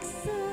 Like so.